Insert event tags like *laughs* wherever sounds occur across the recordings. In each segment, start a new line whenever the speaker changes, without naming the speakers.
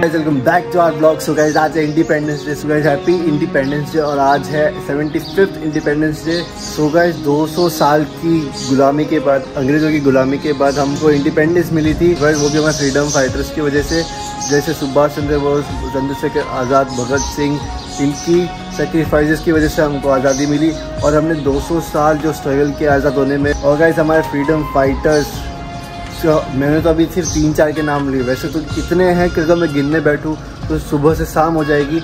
Welcome back to our blog so guys आज है independence day so guys happy independence day और आज है seventy fifth independence day so guys 200 साल की गुलामी के बाद, अंग्रेज़ों की गुलामी के बाद हमको इंडिपेंडेंस मिली थी। गाइस वो भी हमारे फ्रीडम फाइटर्स की वजह से, जैसे सुभाष चंद्र बोस, चंद्रशेखर आज़ाद, भगत सिंह, इनकी सेक्रीफाइसेस की वजह से हमको आज़ादी मिली। और हमने 200 साल जो स्ट्रगल किया आज़ाद होने में। और गाइस हमारे फ्रीडम फाइटर्स मैंने तो अभी सिर्फ़ तीन चार के नाम लिए। वैसे तो कितने हैं कि अगर मैं गिनने बैठूँ तो सुबह से शाम हो जाएगी।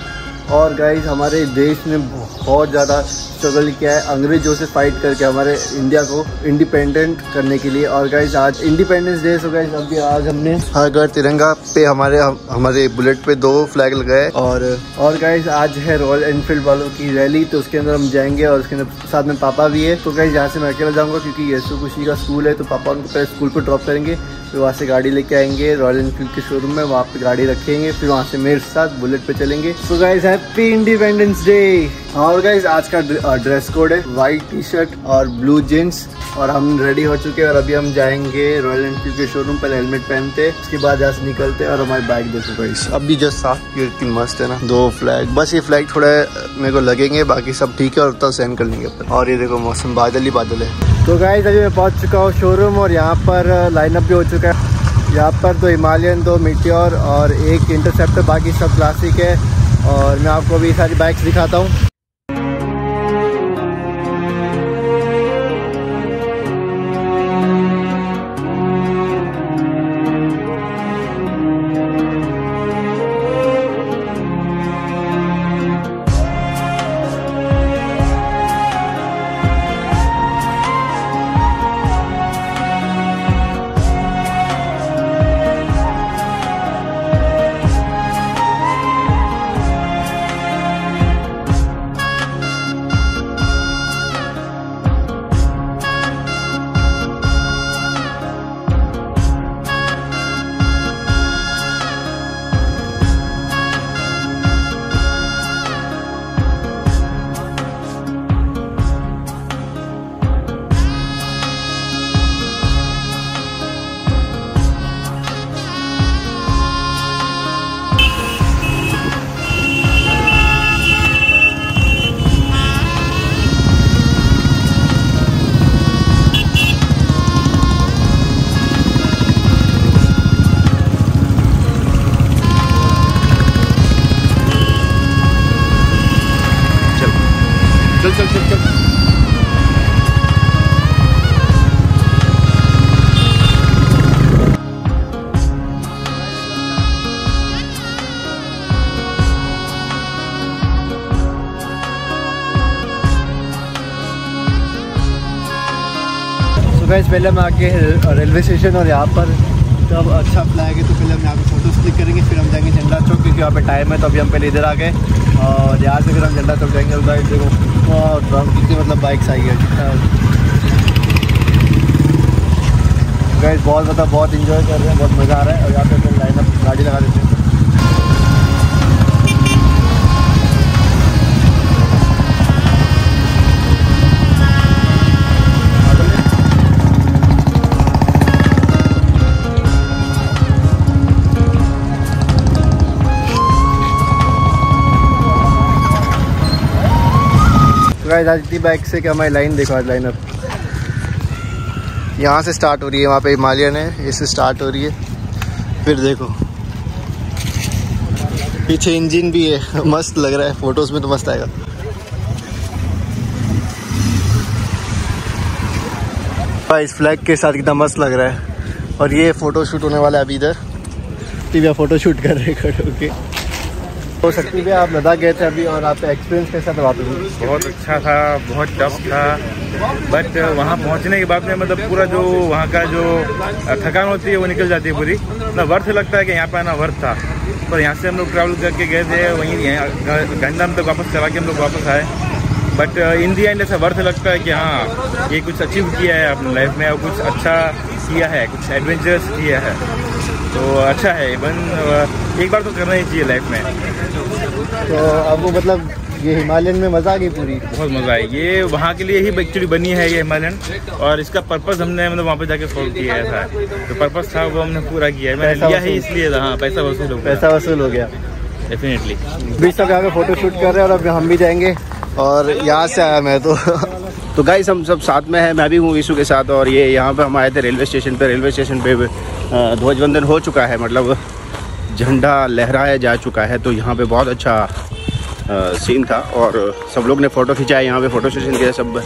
और गाइज़ हमारे देश ने बहुत ज़्यादा स्ट्रगल किया है। अंग्रेज़ों से फाइट करके हमारे इंडिया को इंडिपेंडेंट करने के लिए। और गाइज़ आज इंडिपेंडेंस डे सो गाइज़ अभी आज हमने हर घर तिरंगा पे हमारे हमारे बुलेट पे दो फ्लैग लगाए। और और गाइज़ आज है रॉयल एनफील्ड वालों की रैली तो उसके अंदर हम जाएँगे और उसके अंदर साथ में पापा भी है। तो गाइज़ यहाँ से मैं अकेला जाऊँगा क्योंकि यशु खुशी का स्कूल है तो पापा उनको पहले स्कूल पर ड्रॉप करेंगे फिर वहाँ से गाड़ी लेके आएँगे। रॉयल एनफील्ड के शोरूम में वहाँ पे गाड़ी रखेंगे फिर वहाँ से मेरे साथ बुलेट पे चलेंगे। तो गाइज़ हैप्पी इंडिपेंडेंस डे और गाइज़ आज का ड्रेस कोड है वाइट टी शर्ट और ब्लू जींस और हम रेडी हो चुके हैं और अभी हम जाएँगे रॉयल एनफील्ड के शोरूम पहले हेलमेट पहनते। उसके बाद यहाँ से निकलते और हमारी बाइक देखो गाइस अभी जस्ट साफ़ इतनी मस्त है ना। दो फ्लैग बस ये फ्लैग थोड़ा मेरे को लगेंगे, बाकी सब ठीक है और उतना सेंड कर लेंगे और ये देखो मौसम, बादल ही बादल है। तो गाइज़ अभी मैं पहुँच चुका हूँ शोरूम और यहाँ पर लाइनअप भी हो चुका है। यहाँ पर दो हिमालयन, दो मीटियोर और एक इंटरसेप्टर बाकी सब क्लासिक है। और मैं आपको अभी सारी बाइक्स दिखाता हूँ। गैस पहले हम आके रेलवे स्टेशन और यहाँ पर जब अच्छा फ्लैग है तो पहले हम यहाँ पे फ़ोटोज़ क्लिक करेंगे, फिर हम जाएँगे झंडा चौक, क्योंकि यहाँ पे टाइम है तो अभी हम पहले इधर आ गए। और यहाँ से फिर हम झंडा चौक जाएँगे उधर। देखो और कितनी मतलब बाइक्स आई है गैस बहुत मतलब बहुत इंजॉय कर रहे हैं, बहुत मज़ा आ रहा है। और यहाँ पे फिर लाइन अप गाड़ी लगा देते हैं। गाइस आज इतनी बाइक से क्या हमारी लाइन देखो, आज लाइन अप यहाँ से स्टार्ट हो रही है, वहाँ पे हिमालयन है इससे स्टार्ट हो रही है। फिर देखो। पीछे इंजन भी है, मस्त लग रहा है फ़ोटोज़ में तो मस्त आएगा। इस फ्लैग के साथ कितना मस्त लग रहा है। और ये फ़ोटो शूट होने वाला है अभी इधर। टीवी फ़ोटो शूट कर रहे *laughs* खड़े होके। हो सकती है, आप लद्दाख गए थे अभी और आपका एक्सपीरियंस कैसा था वहाँ
बहुत अच्छा था, बहुत टफ था। बट वहाँ पहुँचने के बाद में मतलब पूरा जो वहाँ का जो थकान होती है वो निकल जाती है पूरी। ना वर्थ लगता है कि यहाँ पे आना वर्थ था। पर यहाँ से हम लोग ट्रैवल करके गए थे, वहीं गंडम तक वापस चला के हम लोग वापस आए। बट इन दी एंड ऐसा वर्थ लगता है कि हाँ ये कुछ अचीव किया है अपने लाइफ में और कुछ अच्छा किया है, कुछ एडवेंचरस किया है। तो अच्छा है इवन एक बार तो करना ही चाहिए लाइफ में।
तो आपको मतलब ये हिमालयन में मज़ा आ गई पूरी?
बहुत मज़ा आई। ये वहाँ के लिए ही एक्चुअली बनी है ये हिमालयन और इसका पर्पस हमने मतलब वहाँ पे जाके सॉल्व किया था। तो पर्पस था वो हमने पूरा किया है। मैंने लिया ही इसलिए था हाँ पैसा वसूल हो गया।
पैसा वसूल हो गया।
डेफिनेटली
बीच तक यहाँ पे फ़ोटो शूट कर रहे हैं और अब हम भी जाएँगे और यहाँ से आया मैं तो।
तो गाइस हम सब साथ में हैं मैं भी हूँ विशु के साथ और ये यहाँ पे हम आए थे रेलवे स्टेशन पे। रेलवे स्टेशन पे अ, ध्वजवंदन हो चुका है मतलब झंडा लहराया जा चुका है तो यहाँ पे बहुत अच्छा सीन था और सब लोग ने फ़ोटो खिंचाया यहाँ पे फ़ोटो सेशन किया सब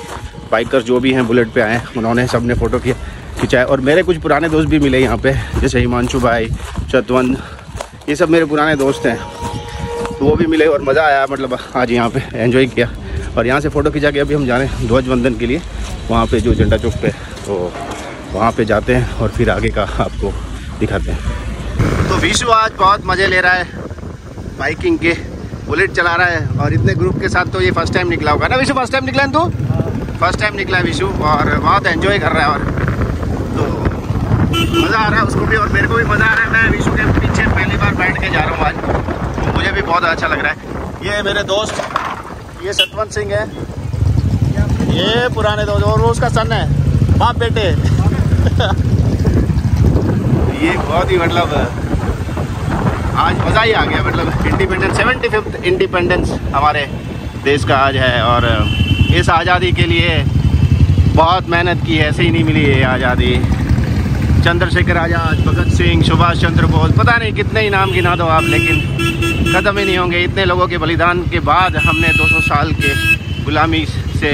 बाइकर्स जो भी हैं बुलेट पे आए उन्होंने सबने फ़ोटो किया खिंचाया और मेरे कुछ पुराने दोस्त भी मिले यहाँ पे जैसे हिमांशु भाई चतवंत ये सब मेरे पुराने दोस्त हैं तो वो भी मिले और मज़ा आया मतलब आज यहाँ पे एंजॉय किया और यहाँ से फ़ोटो खिंचा के अभी हम जा रहे हैं ध्वजवंदन के लिए वहाँ पे जो झंडा चौक पे तो वहाँ पे जाते हैं और फिर आगे का आपको दिखाते हैं। तो विशु आज बहुत मज़े ले रहा है। बाइकिंग के, बुलेट चला रहा है और इतने ग्रुप के साथ तो ये फ़र्स्ट टाइम निकला होगा ना विशु? फ़र्स्ट टाइम निकला है तू? फ़र्स्ट टाइम निकला है विशु और बहुत एंजॉय कर रहा है और तो मज़ा आ रहा है उसको भी और मेरे को भी मज़ा आ रहा है। मैं विशु के पीछे पहली बार बैठ के जा रहा हूँ आज। तो मुझे भी बहुत अच्छा लग रहा है। ये है मेरे दोस्त, ये सतवंत सिंह है। ये पुराने दोस्त और वो उसका सन है। बाप बेटे। *laughs* ये बहुत ही मतलब आज मज़ा ही आ गया मतलब इंडिपेंडेंस सेवेंटी फिफ्थ इंडिपेंडेंस हमारे देश का आज है और, इस आज़ादी के लिए बहुत मेहनत की ऐसे ही नहीं मिली है आज़ादी। चंद्रशेखर आज़ाद, भगत सिंह, सुभाष चंद्र बोस, पता नहीं कितने ही नाम गिना दो आप, लेकिन ख़त्म ही नहीं होंगे। इतने लोगों के बलिदान के बाद हमने 200 साल के गुलामी से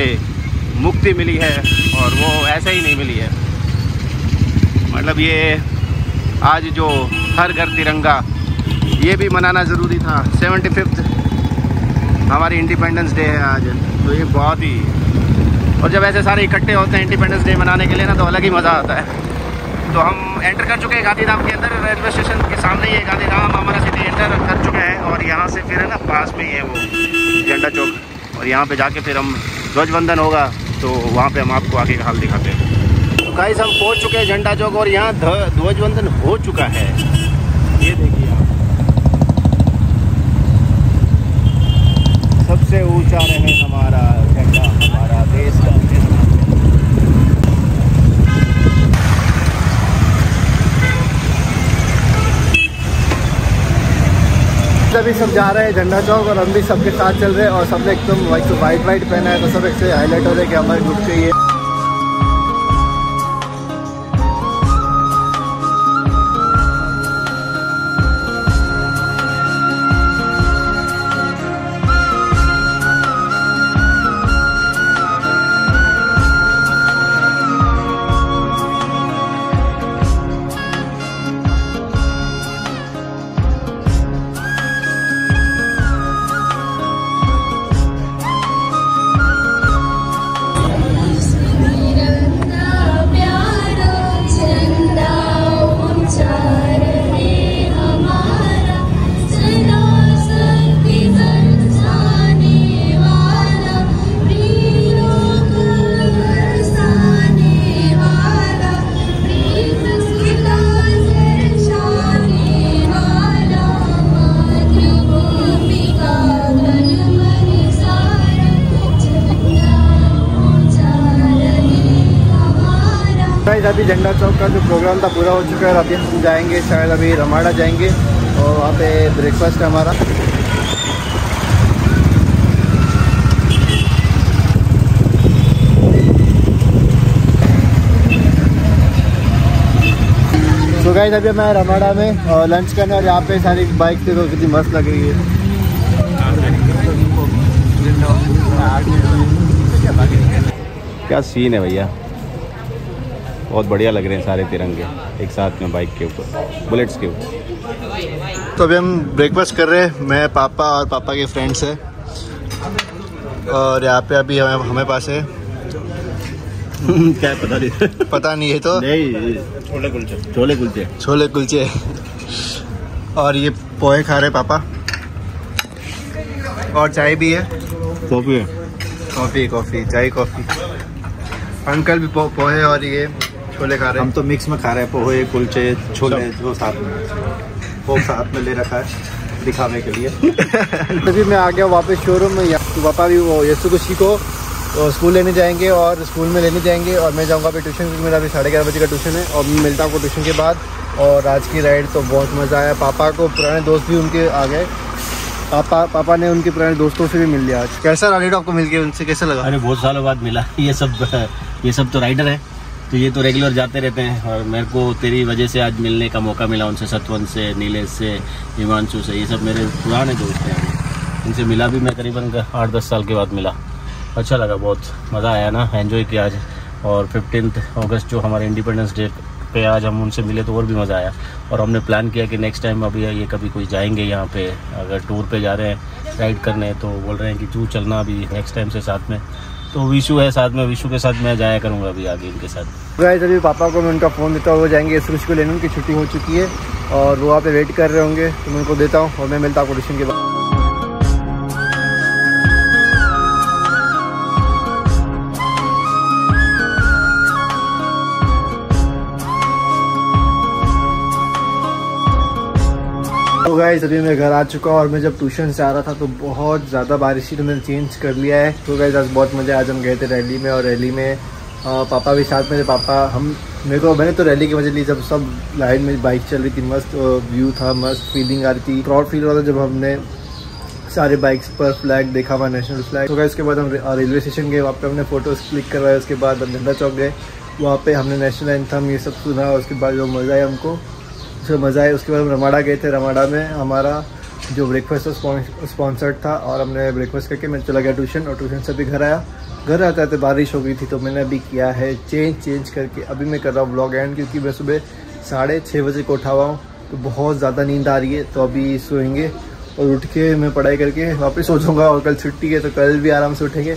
मुक्ति मिली है और वो ऐसे ही नहीं मिली है। मतलब ये आज जो हर घर तिरंगा, ये भी मनाना ज़रूरी था। सेवेंटी फिफ्थ, हमारी इंडिपेंडेंस डे है आज। तो ये बहुत ही और जब ऐसे सारे इकट्ठे होते हैं इंडिपेंडेंस डे मनाने के लिए ना तो अलग ही मज़ा आता है। तो हम एंटर कर चुके हैं गांधीधाम के अंदर रेलवे स्टेशन के सामने ये गांधीधाम, हमारा सिटी एंटर कर चुके हैं। और यहाँ से फिर है ना, पास में ही है वो झंडा चौक। और यहाँ पे जाके फिर हम ध्वजवंदन होगा तो वहाँ पे हम आपको आगे का हाल दिखाते हैं। गाइस, हम पहुँच चुके हैं झंडा चौक और यहाँ ध्व- ध्वजवंदन हो चुका है। ये देखिए आप। सबसे ऊँचा रहे हमारा झंडा, हमारा देश का
अभी सब जा रहे हैं झंडा चौक और हम भी सबके साथ चल रहे हैं और सबने एकदम वाइट वाइट वाइट पहना है तो सब एक से हाईलाइट हो रहे हैं कि हमारे ग्रुप के ये गाइस अभी झंडा चौक का जो प्रोग्राम था, पूरा हो चुका है अभी हम जाएँगे, शायद अभी रमाड़ा जाएँगे। और वहाँ पे ब्रेकफास्ट है हमारा। तो गाइस अभी मैं रमाड़ा में और लंच करने और यहाँ पे सारी बाइक देखो कितनी मस्त लग रही है।
क्या सीन है भैया? बहुत बढ़िया लग रहे हैं सारे तिरंगे एक साथ में बाइक के ऊपर बुलेट्स के ऊपर।
तो अभी हम ब्रेकफास्ट कर रहे हैं मैं पापा और पापा के फ्रेंड्स हैं। और यहाँ पे अभी हमें हमें पास है। *laughs*
क्या पता नहीं।
पता नहीं है तो।
नहीं छोले कुलचे। छोले कुलचे।
छोले कुलचे। और ये पोहे खा रहे पापा। और चाय भी है।
कॉफ़ी है।
कॉफ़ी कॉफ़ी चाय कॉफ़ी। अंकल भी पो, पोहे और ये छोले खा रहे
हम तो मिक्स में खा रहे हैं पोहे कुलचे छोले जो साथ में। वो साथ में ले रखा है दिखावे के लिए। *laughs*
अभी मैं आ गया वापस शोरूम में तो पापा भी वो यशु खुशी को तो स्कूल लेने जाएँगे और स्कूल में लेने जाएँगे और मैं जाऊँगा अभी ट्यूशन क्योंकि मेरा अभी साढ़े ग्यारह बजे का ट्यूशन है और मैं मिलता हूँ ट्यूशन के बाद। और आज की राइड तो बहुत मज़ा आया। पापा को पुराने दोस्त भी उनके आ गए। पापा पापा ने उनके पुराने दोस्तों से भी मिल लिया आज। कैसा राइड आपको मिल गया? उनसे कैसा लगा?
अरे बहुत सालों बाद मिला। *laughs* ये सब ये सब तो राइडर है। तो ये तो रेगुलर जाते रहते हैं और मेरे को तेरी वजह से आज मिलने का मौका मिला उनसे, सतवंत से, नीलेश से, हिमांशु से, ये सब मेरे पुराने दोस्त हैं। इनसे मिला भी मैं करीबन आठ दस साल के बाद मिला। अच्छा लगा बहुत, मज़ा आया ना एंजॉय किया आज। और फिफ्टीन अगस्त जो हमारे इंडिपेंडेंस डे पे आज हम उनसे मिले तो और भी मज़ा आया। और हमने प्लान किया कि नेक्स्ट टाइम अभी ये कभी कोई जाएँगे यहाँ पे, अगर टूर पे जा रहे हैं राइड करने तो बोल रहे हैं कि तू चलना अभी नेक्स्ट टाइम से साथ में। तो विशु है साथ में, विशु के साथ मैं जाया करूँगा अभी आगे इनके साथ।
गाइस अभी पापा को मैं उनका फ़ोन देता हूँ, वो जाएँगे इस को लेने उनकी छुट्टी हो चुकी है और वो वहाँ पे वेट कर रहे होंगे तो मैं उनको देता हूँ और मैं मिलता हूँ के बाद। तो गाइस अभी मैं घर आ चुका और मैं जब ट्यूशन से आ रहा था तो बहुत ज़्यादा बारिश थी तो मैंने चेंज कर लिया है। तो गाइस आज बहुत मज़ा आज हम गए थे रैली में और रैली में आ, पापा भी साथ में थे पापा हम मेरे को मैंने तो रैली की मज़ा ली जब सब लाइन में बाइक चल रही थी मस्त व्यू था मस्त फीलिंग आ रही थी। प्राउड फील हो रहा था जब हमने सारे बाइक्स पर फ्लैग देखा हुआ नेशनल फ्लैग तो उसके बाद हम रेलवे स्टेशन गए वहाँ पे हमने फ़ोटोज़ क्लिक करवाए उसके बाद हम झंडा चौक गए। वहाँ पे हमने नेशनल एंथम ये सब सुना उसके बाद जो मज़ा आया हमको। उसमें मज़ा आया। उसके बाद हम रमाड़ा गए थे। रमाड़ा में हमारा जो ब्रेकफास्ट स्पॉन्सर्ड था और हमने ब्रेकफास्ट करके मैं चला गया ट्यूशन और ट्यूशन से भी घर आया। घर आते आते बारिश हो गई थी तो मैंने अभी किया है चेंज चेंज करके अभी मैं कर रहा हूँ ब्लॉग एंड क्योंकि मैं सुबह साढ़े छः बजे को उठा हुआ हूँ तो बहुत ज़्यादा नींद आ रही है तो अभी सोएँगे और उठ के मैं पढ़ाई करके वापस सो जाऊँगा और कल छुट्टी है तो कल भी आराम से उठेंगे।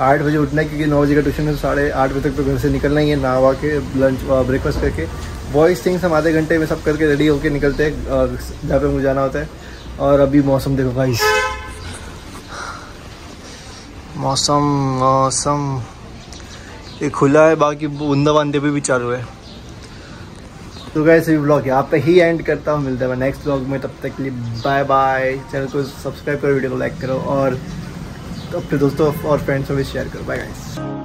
आठ बजे उठना है क्योंकि नौ बजे का ट्यूशन है तो साढ़े आठ बजे तक तो घर से निकलना ही है नहा के लंच ब्रेकफास्ट करके। वॉइस थिंग्स हम आधे घंटे में सब करके रेडी होके निकलते हैं और जहाँ पे मुझे जाना होता है। और अभी मौसम देखो भाई मौसम मौसम। ये खुला है बाकी बूंदा बांधे भी, भी चालू है। तो गैस ये ब्लॉग यहाँ पे ही एंड करता हूँ। मिलता है नेक्स्ट ब्लॉग में तब तक के लिए बाय बाय चैनल को सब्सक्राइब करो वीडियो को लाइक करो और अपने दोस्तों और फ्रेंड्स में भी शेयर करो। Bye guys